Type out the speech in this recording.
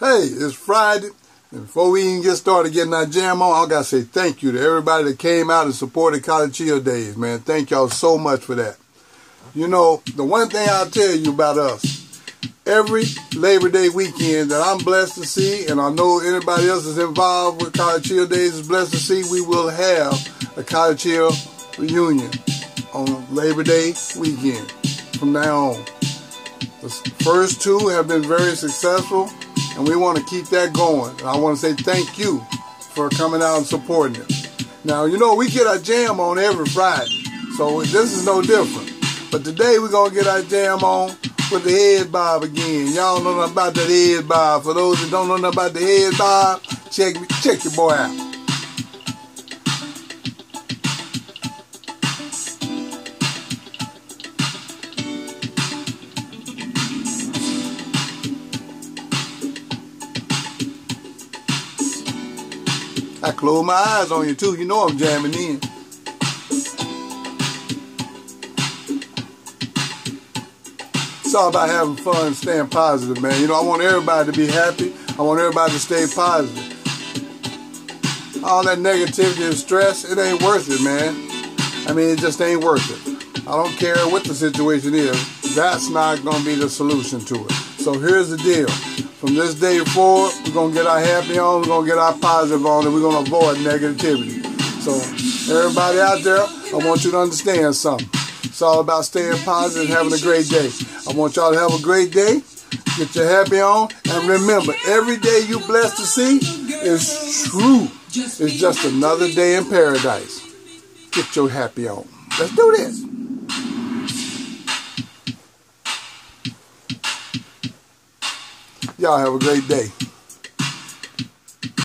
Hey, it's Friday. And before we even get started getting our jam on, I gotta say thank you to everybody that came out and supported College Hill Days, man. Thank y'all so much for that. You know, the one thing I'll tell you about us, every Labor Day weekend that I'm blessed to see, and I know anybody else is involved with College Hill Days is blessed to see, we will have a College Hill reunion on Labor Day weekend from now on. The first two have been very successful and we want to keep that going. And I want to say thank you for coming out and supporting it. Now, you know, we get our jam on every Friday, so this is no different. But today we're going to get our jam on with the head bob again. Y'all know nothing about that head bob. For those that don't know nothing about the head bob, check, check your boy out. I close my eyes on you too. You know I'm jamming in. It's all about having fun, staying positive, man. You know, I want everybody to be happy. I want everybody to stay positive. All that negativity and stress, it ain't worth it, man. I mean, it just ain't worth it. I don't care what the situation is. That's not going to be the solution to it. So here's the deal. From this day forward, we're going to get our happy on, we're going to get our positive on, and we're going to avoid negativity. So, everybody out there, I want you to understand something. It's all about staying positive and having a great day. I want y'all to have a great day. Get your happy on. And remember, every day you blessed to see is true. It's just another day in paradise. Get your happy on. Let's do this. Y'all have a great day.